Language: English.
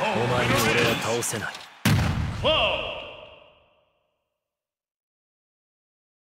お前に俺は倒せない。